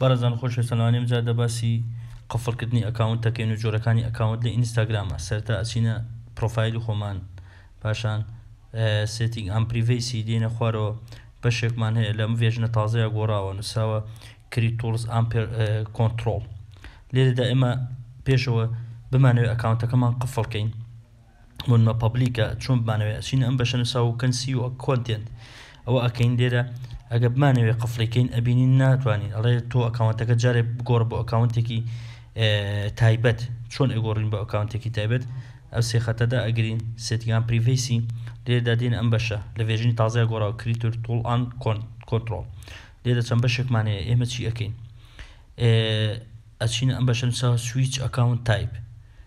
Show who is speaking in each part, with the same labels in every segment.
Speaker 1: بەڕێزان خۆشەویستان لەوانەیە ئەمجارە لە باسی قفڵ کردنی ئەکاونت دەکەین و جۆرەکانی ئەکاونت لە ئینستاگرامە سەرەتا ئەچینە پڕۆفایلی خۆمان پاشان سێتینگ ئەند پریڤەیسی دێینە خوارەوە بەشێکمان هەیە لەم ڤێژنە تازەیە گۆڕاوە نووسراوە کری تۆڵز ئەمپێر کۆنترۆڵ لێرەدا ئێمە پێشەوە بمانەوێت ئەکاونتەکەمان قفڵ کەین بونمە پەبلیکە چۆن بمانەوێ ئەچینە ئەم بەشە نوسا و کەن سی و کۆنتێنت ئەوە ئەکەین لێرە ئەگە بمانەوێ قفڵیکەین ئەبینین ناتوانین ئەڵێ تۆ ئەکاونتەکە جارێ بگۆڕ بۆ ئەکاونتێکی تایبەت چۆن ئەگۆڕین بۆ ئەکاونتێکی تایبەت ئەو سێ خەتەدا ئەگرین سێتیان پریڤیسی لێردا دێن ئەم بەشە لە ڤێژنی تازای گۆڕاو کریتور توڵ ئان کۆنتترۆل لێرە چەند بەشێکمانەیە ئێمە چی ئەەکەین ئەچینە ئەم بەشە نووسا سویچ ئەکاونت تایپ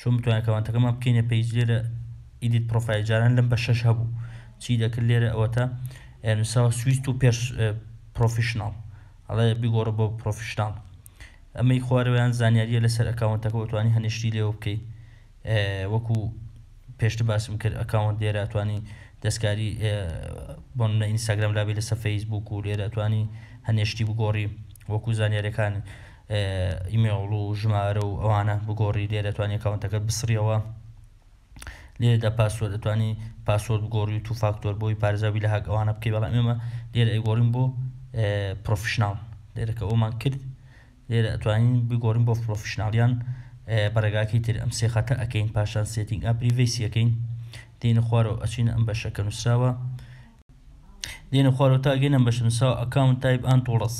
Speaker 1: چۆن بتوانین ئەکاونتەکەمان بکەینە پەیج لێرە ئیدیت پرۆفایل جاران لەم بە شەش هەبوو چی دەکرد لێرە ئەوەتا نووساوە سویست و پێش پرۆفیشناڵ ئەڵێ بگۆڕە بۆ پرۆفیشناڵ ئەمەی خوارەوەیان زانیاریە لەسەر ئەکاونتەکە وتوانی هەنیشتی لێوە بکەیت وەکو پێشتر باسم کرد ئەکاونت لێرە توانی دەستکاری بۆن لە ئینستاگرام لابی لەسەر فەیسبوک و لێرە توانی هەنێشتی بگۆڕی وەکو زانیارەکان ئیمەیڵ و ژمارە و ئەوانە بگۆڕی لێ دەتوانانی ئەکاونتەکەت بسڕیەوە لێدا پاسۆر دەتوانی پاسۆر بگۆڕی و تو فاکتۆر بۆی پارێزراوی لە هاک ئەوانە بکەی بەڵام ئێمە لێرە ئەیگۆڕین بۆ پرۆفیشناڵ لێرەکە ئەومان کرد لێرە ئەتوانین بگۆڕین بۆ پرۆفیشناڵیان بەڕێگاکی تر ئەم سێ خەتە ئەەکەین پاشان سێتینگ ئەپریڤیسیەکەین دێنە خوارەوە ئەچینە ئەم بەشەکە نووسراوە دێنە خوار و تا گەنە بەشە نوساوە ئەکاونت تایپ ئان توڵس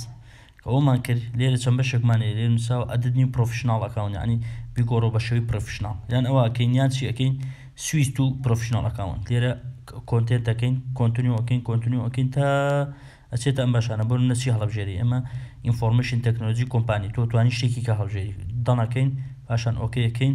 Speaker 1: کە ئەوەمان کرد لێرە چەند بەشێکمان هەیە لێرە نوساوە ئەدد نیو پڕۆفیشناڵ ئەکاونت یانی بیگۆڕۆ بە شێوەی پڕۆفیشناڵ یان ئەوە ئەکەین یان چی ئەکەین سویس تو پڕۆفیشناڵ ئەکاونت لێرە کۆنتێنت ئەکەین کۆنتنیو ئەکەین کۆنتنیو ئەکەین تا ئەچێتە ئەم بەشانە بۆ نە چی هەڵبژێری ئەمە ئینفۆرمشن تەکنۆلۆژی کۆمپانی تۆ توانی شتێکی کە هەڵبژێری دەڵەکەین پاشان ئۆکەیەکەین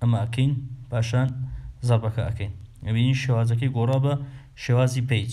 Speaker 1: ئەمە ئەکەین پاشان زەڕبەکە ئەکەین ئەبینین شێوازەکەی گۆڕا بە شێوازی پەیج